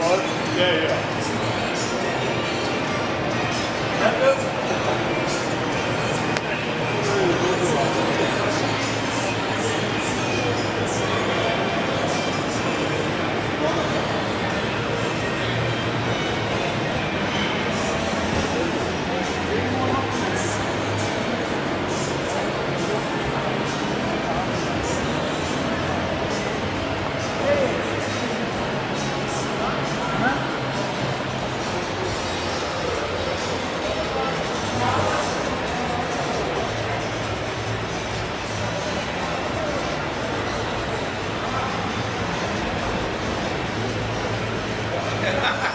Yeah, yeah. Ha!